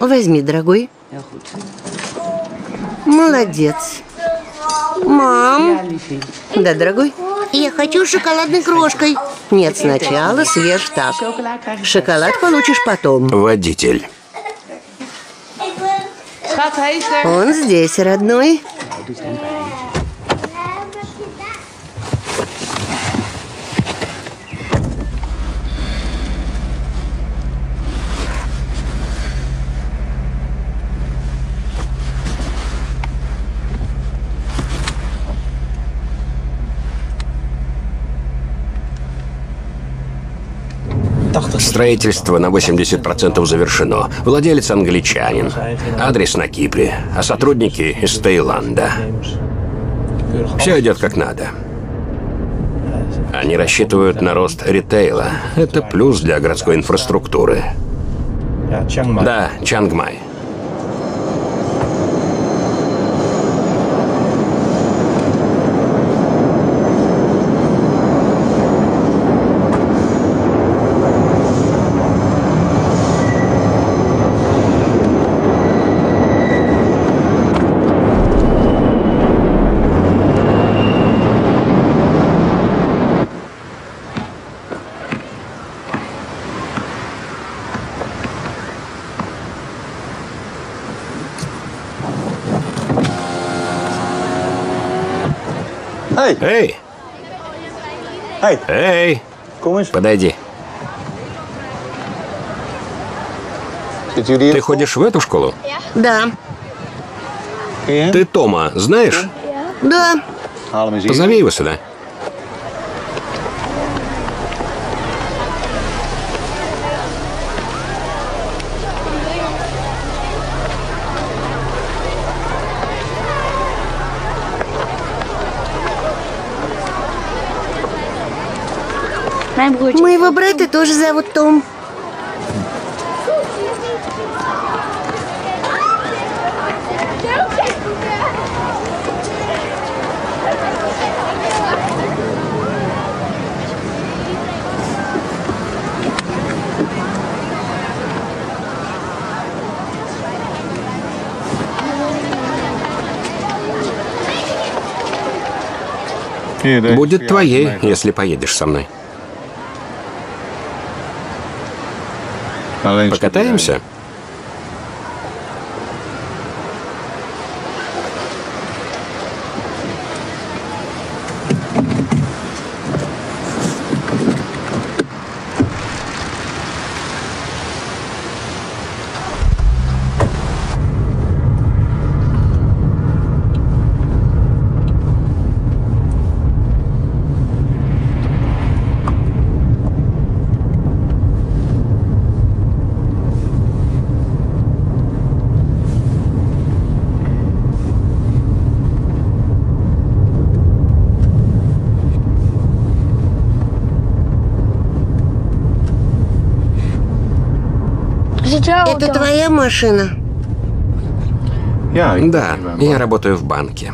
Возьми, дорогой. Молодец. Мам. Да, дорогой. Я хочу с шоколадной крошкой. Нет, сначала съешь так. Шоколад получишь потом. Водитель. Он здесь, родной. Строительство на 80% завершено. Владелец англичанин. Адрес на Кипре. А сотрудники из Таиланда. Все идет как надо. Они рассчитывают на рост ритейла. Это плюс для городской инфраструктуры. Да, Чангмай. Эй, эй, eens. подойди. Ты ходишь в эту школу? Да? Ты Тома знаешь? да. Позови его сюда. Моего брата тоже зовут Том. Deze Будет твоей, если поедешь со мной. Покатаемся? Это твоя машина? Да, я работаю в банке.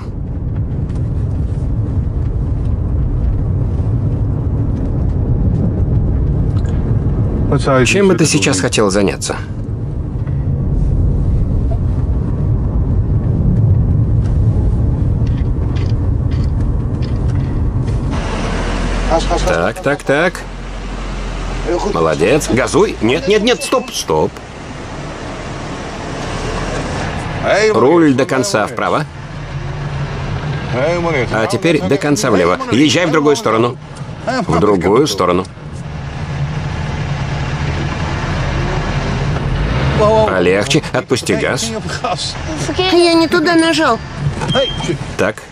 Чем бы ты сейчас хотел заняться? Так, так, так. Молодец. Газуй. Нет, нет, нет, стоп, стоп. Руль до конца вправо. А теперь до конца влево. Езжай в другую сторону. В другую сторону. Полегче. Отпусти газ. Verkeerd. Я не туда нажал. Так.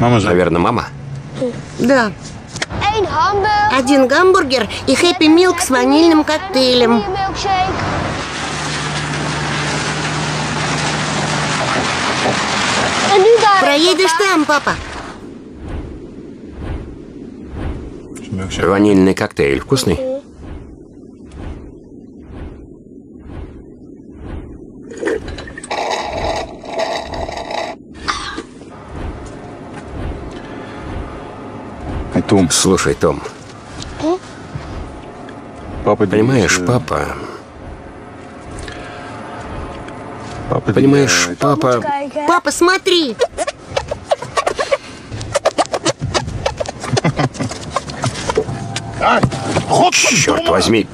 Mama zei. Наверное, мама. Да. Один гамбургер и хэппи милк с ванильным коктейлем. Проедешь там, папа. Ванильный коктейль. Вкусный? Hey Tom, Слушай, Том, Папа, Понимаешь, папа... папа, Понимаешь, папа... Папа, смотри. Черт возьми!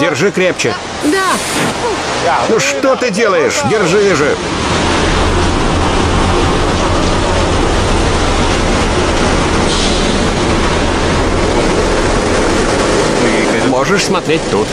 Держи крепче. Да. Ну что ты делаешь? Держи же. Можешь смотреть тут.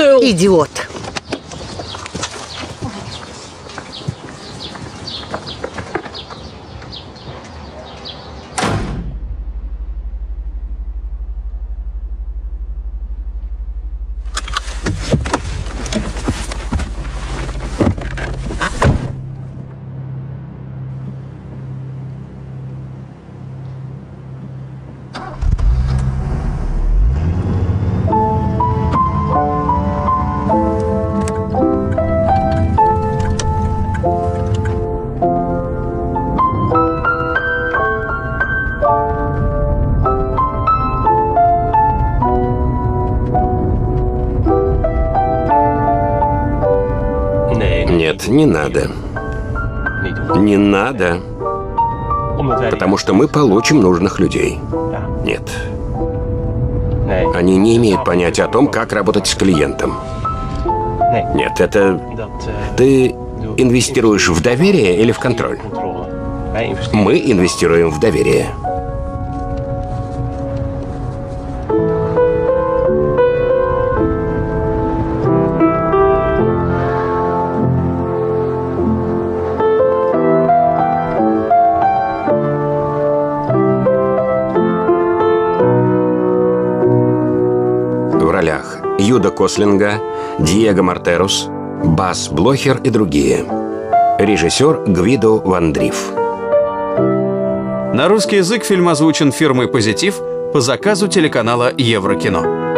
Идиот. Нет, не надо. Не надо. Потому что мы получим нужных людей. Нет. Они не имеют понятия о том, как работать с клиентом. Нет, это... Ты инвестируешь в доверие или в контроль? Мы инвестируем в доверие. Юда Кослинга, Диего Мартерус, Бас Блохер и другие. Режиссер Гвидо Вандриф. На русский язык фильм озвучен фирмой «Позитив» по заказу телеканала Еврокино.